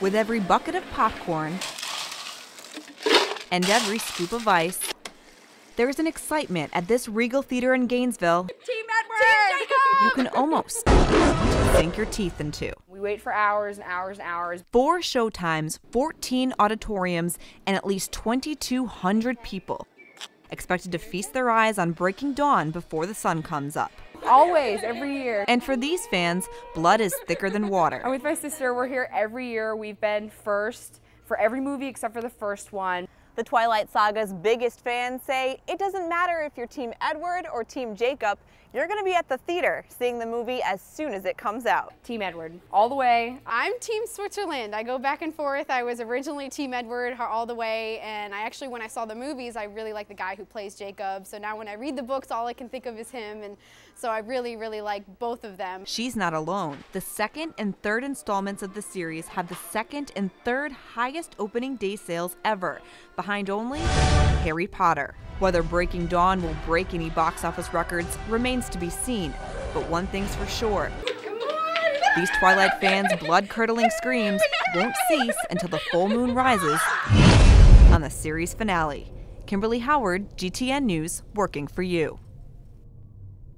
With every bucket of popcorn and every scoop of ice, there is an excitement at this Regal Theater in Gainesville Team Edward! you can almost sink your teeth into. We wait for hours and hours and hours. Four showtimes, 14 auditoriums, and at least 2,200 people expected to feast their eyes on Breaking Dawn before the sun comes up. Always, every year. And for these fans, blood is thicker than water. I'm with my sister. We're here every year. We've been first for every movie except for the first one. The Twilight Saga's biggest fans say it doesn't matter if you're Team Edward or Team Jacob, you're going to be at the theater seeing the movie as soon as it comes out. Team Edward, all the way. I'm Team Switzerland. I go back and forth. I was originally Team Edward all the way, and I actually, when I saw the movies, I really like the guy who plays Jacob. So now when I read the books, all I can think of is him, and so I really, really like both of them. She's not alone. The second and third installments of the series have the second and third highest opening day sales ever, behind only Harry Potter. Whether Breaking Dawn will break any box office records remains to be seen, but one thing's for sure. These Twilight fans' blood curdling screams won't cease until the full moon rises on the series finale. Kimberly Howard, GTN News, working for you.